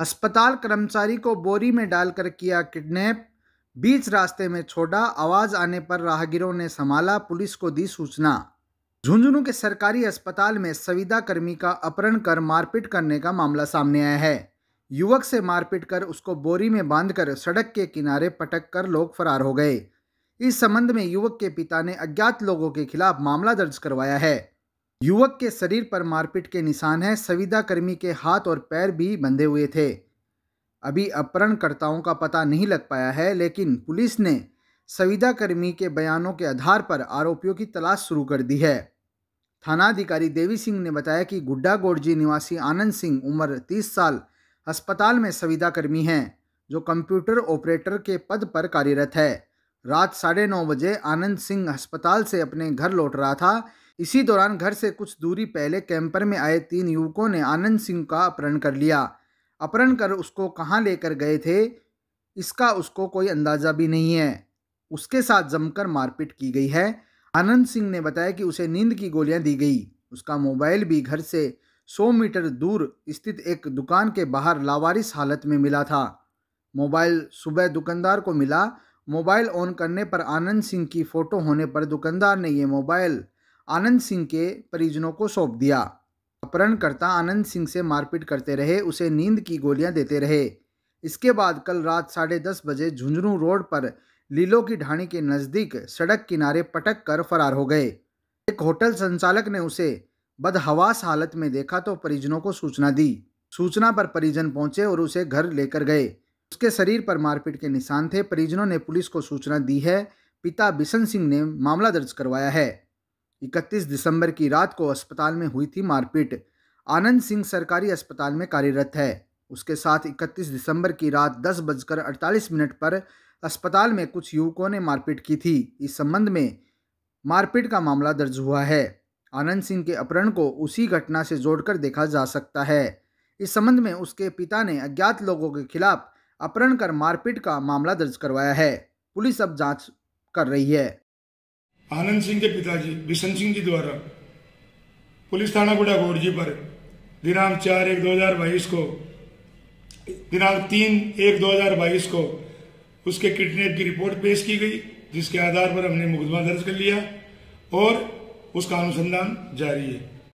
अस्पताल कर्मचारी को बोरी में डालकर किया किडनैप। बीच रास्ते में छोड़ा, आवाज़ आने पर राहगीरों ने संभाला, पुलिस को दी सूचना। झुंझुनू के सरकारी अस्पताल में संविदा कर्मी का अपहरण कर मारपीट करने का मामला सामने आया है। युवक से मारपीट कर उसको बोरी में बांधकर सड़क के किनारे पटक कर लोग फरार हो गए। इस संबंध में युवक के पिता ने अज्ञात लोगों के खिलाफ मामला दर्ज करवाया है। युवक के शरीर पर मारपीट के निशान हैं। संविदा कर्मी के हाथ और पैर भी बंधे हुए थे। अभी अपहरणकर्ताओं का पता नहीं लग पाया है, लेकिन पुलिस ने संविदा कर्मी के बयानों के आधार पर आरोपियों की तलाश शुरू कर दी है। थानाधिकारी देवी सिंह ने बताया कि गुड्डा गोडजी निवासी आनंद सिंह उम्र 30 साल अस्पताल में संविदा कर्मी हैं, जो कंप्यूटर ऑपरेटर के पद पर कार्यरत है। रात साढ़े नौ बजे आनंद सिंह अस्पताल से अपने घर लौट रहा था। इसी दौरान घर से कुछ दूरी पहले कैंपर में आए तीन युवकों ने आनंद सिंह का अपहरण कर लिया। अपहरण कर उसको कहाँ लेकर गए थे? इसका उसको कोई अंदाज़ा भी नहीं है। उसके साथ जमकर मारपीट की गई है। आनंद सिंह ने बताया कि उसे नींद की गोलियाँ दी गई। उसका मोबाइल भी घर से 100 मीटर दूर स्थित एक दुकान के बाहर लावारिस हालत में मिला था। मोबाइल सुबह दुकानदार को मिला। मोबाइल ऑन करने पर आनंद सिंह की फ़ोटो होने पर दुकानदार ने ये मोबाइल आनंद सिंह के परिजनों को सौंप दिया। अपहरणकर्ता आनंद सिंह से मारपीट करते रहे, उसे नींद की गोलियाँ देते रहे। इसके बाद कल रात साढ़े दस बजे झुंझुनू रोड पर लीलो की ढाणी के नज़दीक सड़क किनारे पटक कर फरार हो गए। एक होटल संचालक ने उसे बदहवास हालत में देखा तो परिजनों को सूचना दी। सूचना पर परिजन पहुँचे और उसे घर लेकर गए। उसके शरीर पर मारपीट के निशान थे। परिजनों ने पुलिस को सूचना दी है। पिता बिशन सिंह ने मामला दर्ज करवाया है। 31 दिसंबर की रात को अस्पताल में हुई थी मारपीट। आनंद सिंह सरकारी अस्पताल में कार्यरत है। उसके साथ 31 दिसंबर की रात दस बजकर अड़तालीस मिनट पर अस्पताल में कुछ युवकों ने मारपीट की थी। इस संबंध में मारपीट का मामला दर्ज हुआ है। आनंद सिंह के अपहरण को उसी घटना से जोड़कर देखा जा सकता है। इस संबंध में उसके पिता ने अज्ञात लोगों के खिलाफ अपहरण कर मारपीट का मामला दर्ज करवाया है। पुलिस अब जाँच कर रही है। आनंद सिंह के पिताजी, बिशन सिंह जी द्वारा। पुलिस थाना गुड़ा गोरजी पर दिनांक चार एक दो हज़ार बाईस को, दिनांक तीन एक दो हज़ार बाईस को उसके किडनेप की रिपोर्ट पेश की गई, जिसके आधार पर हमने मुकदमा दर्ज कर लिया और उसका अनुसंधान जारी है।